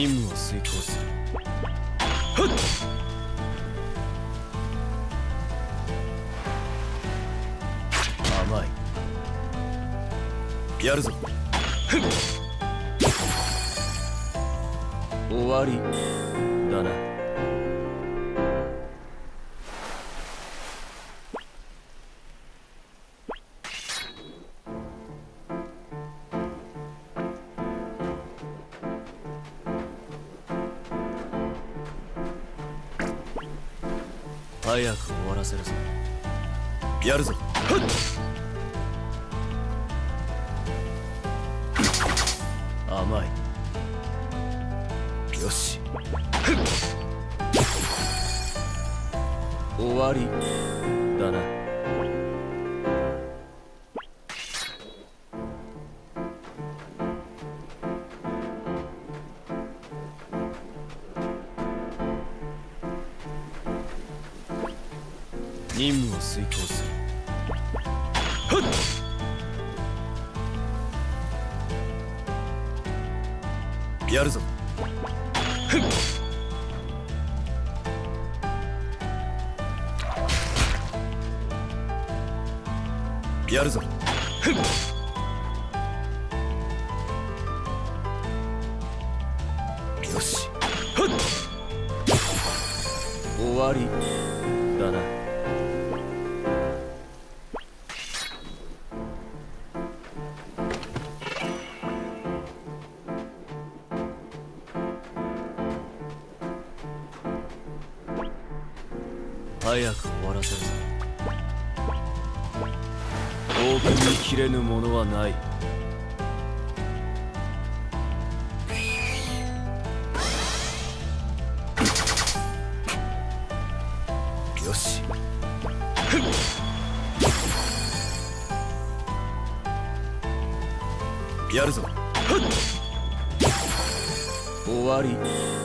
任務を遂行する。甘い。やるぞ。終わり。早く終わらせるぞ。やるぞ。甘い。よし。終わりやるぞ。やるぞ。早く終わらせるぞ。遠くに切れぬものはない。よし。やるぞ。終わり。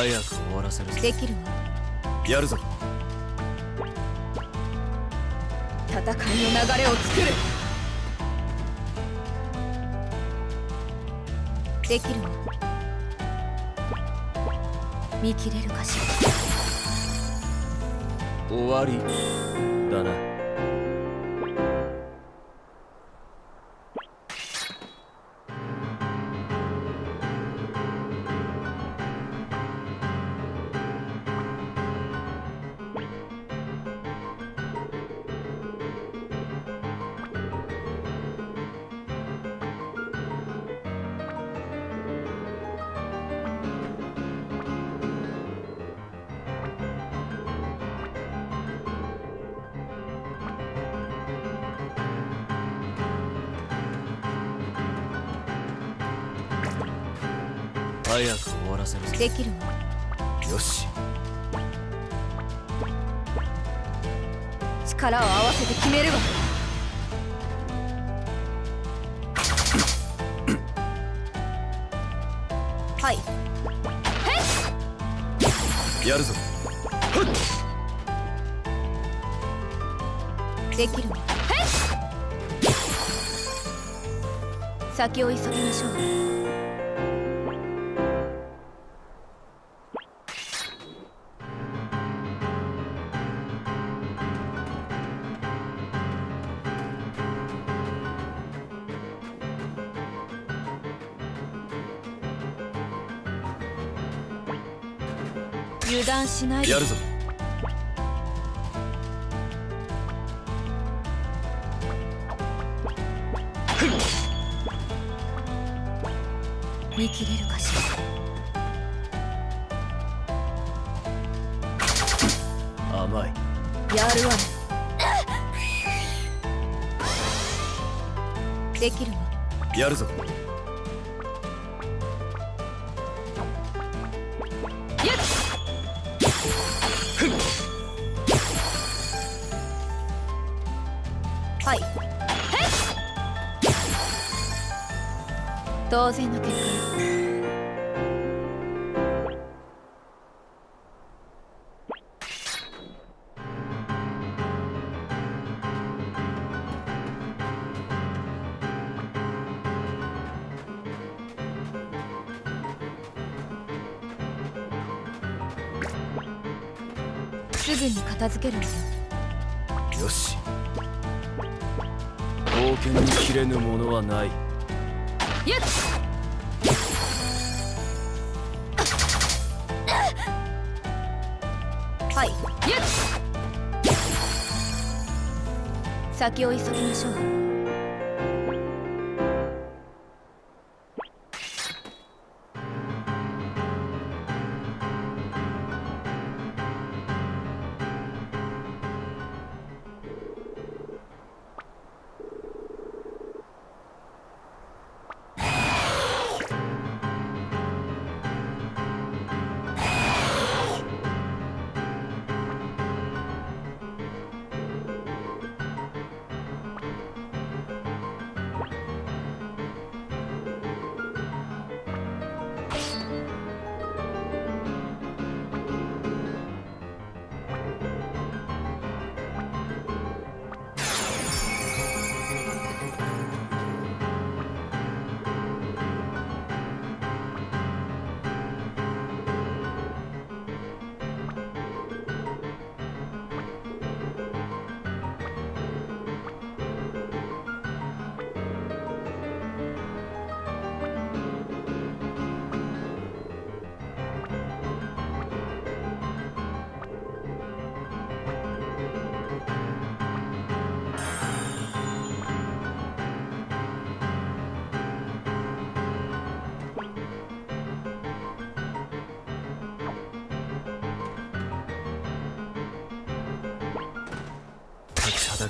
早く終わらせるぞ。できるわやるぞ。戦いの流れを作る。できるわ見切れるかしら？終わりだなできるわよし。力を合わせて決めるわ。はい。やるぞ。できるわ先を急ぎましょうしないで。やるぞ。見切れるかしら。甘い。やるわね。できるわやるぞ当然の結果よすぐに片付けるのよよし冒険に切れぬものはない。はい。先を急ぎましょう。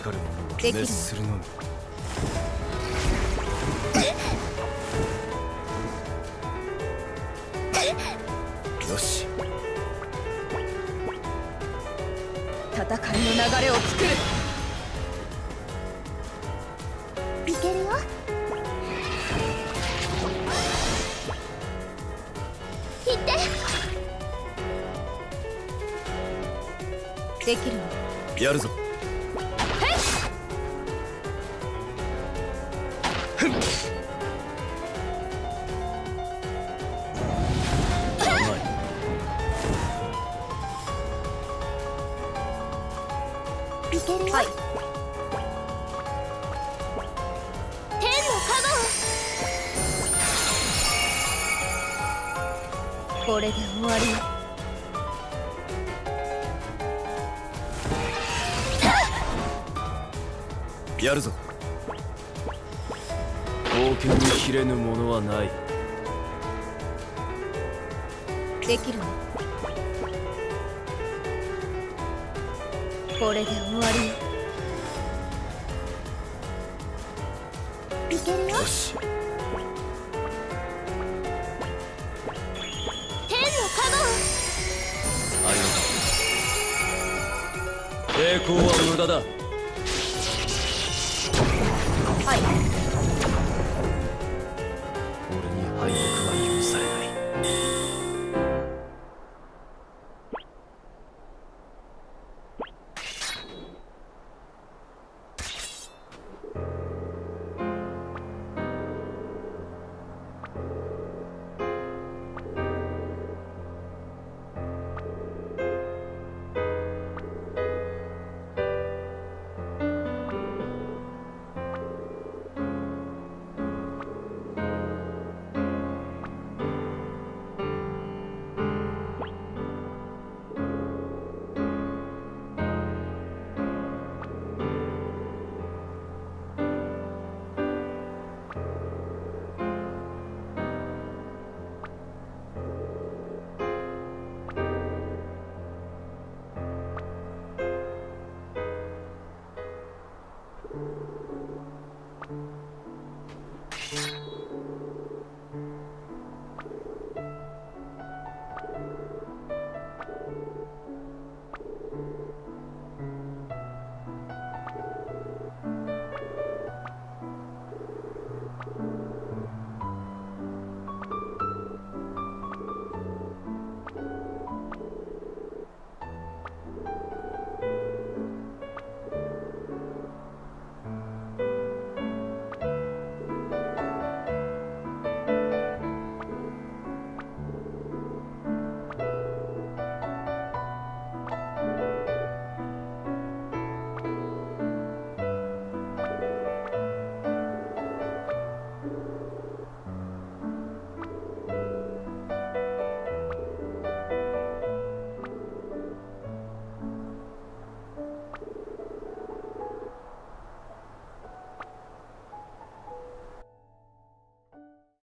かる者はできる滅するのみよし戦いの流れを作るいけるよ行ってできるの。やるぞ。これで終わり。よやるぞ。冒険に切れぬものはない。できるの？これで終わり。よいけるよよし抵抗は無駄だ。はい。